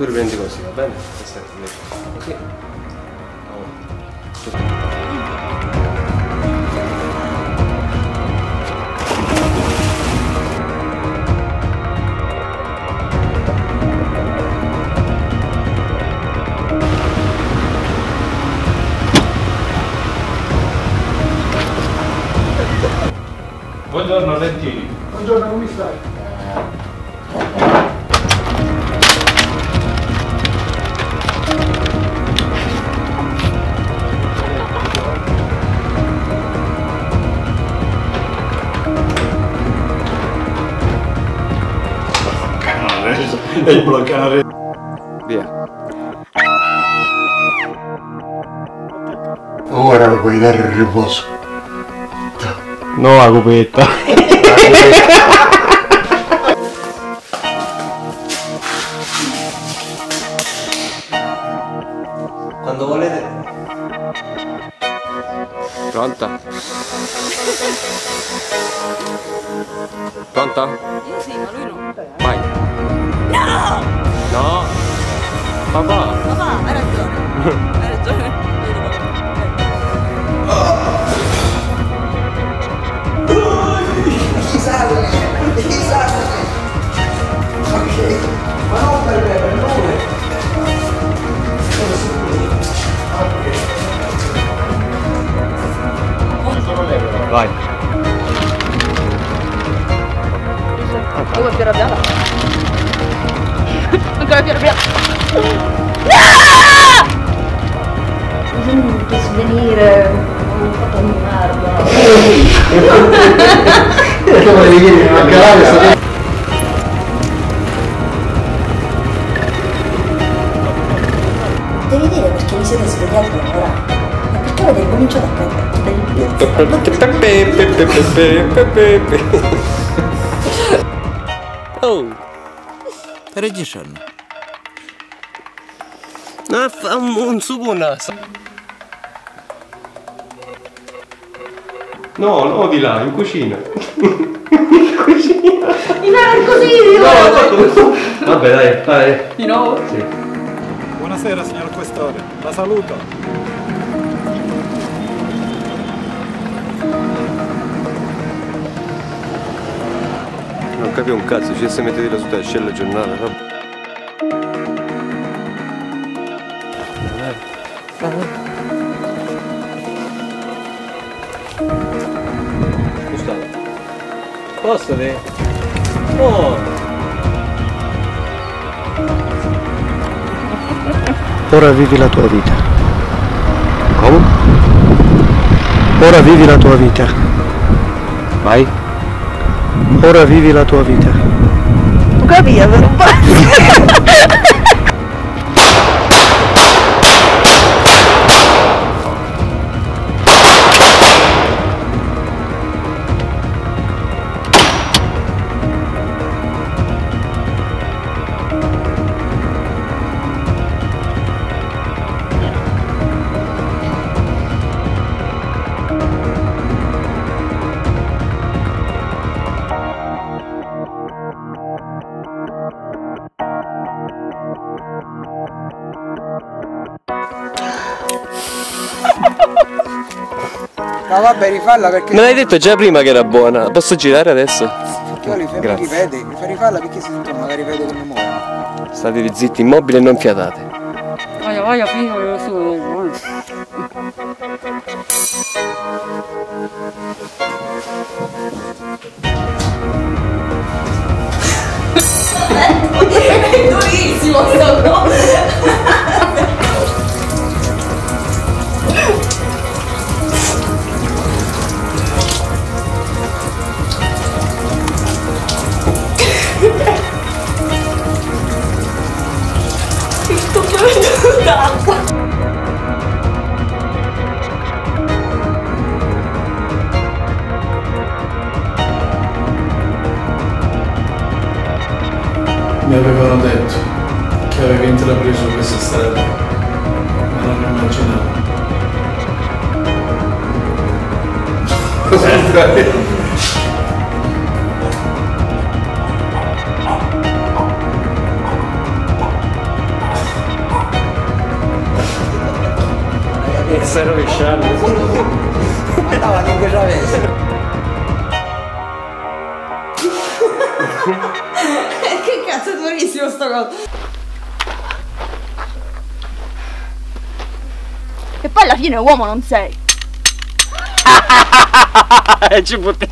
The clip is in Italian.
Tu riprendi così, va bene? Aspetta, così. Buongiorno Lentini. Buongiorno, come stai? E il bloccare. Via. Ora lo puoi dare il riposo. No, la copetta. Quando volete. Pronta? Pronta? Io sì, ma lui no. Vai. No! Papà! Papà, hai ragione. Hai ragione. Ma non per me, per noi. Vai. Come più arrabbiata? Ancora più arrabbiata. Bisogna di svenire, ho fatto una merda. Che volevi dire? Ma calare sta Devi dire perché vi siete svegliati ora. Ma perché avete cominciato a cantare? Oh! Reggisciano. Ah, fa un, un sugo naso. No, no, di là, in cucina. in cucina. In arcosilio! Vabbè, dai, dai. Di nuovo? Sì. Buonasera signor Questore, la saluto. Non capivo un cazzo, ci si mette di là su te, scella giornale, no? Gustavo. Spostati. Oh! Ora vivi la tua vita. Come? Ora vivi la tua vita. Vai. Ora vivi la tua vita. Non capiva, però. No vabbè rifalla perché Me l'hai detto già prima che era buona, posso girare adesso? io li ripete, mi fai rifalla perché si sentono magari vedo che mi muovono. State zitti, immobili e non fiatate. Vaya, vaya, figlio, su. È durissimo sto avevano detto che avevi intrapreso questa strada, ma non immaginavo. Stai rovesciando. Andava non che avesse. che cazzo è durissimo sto coso. E poi alla fine uomo non sei. Ci butti.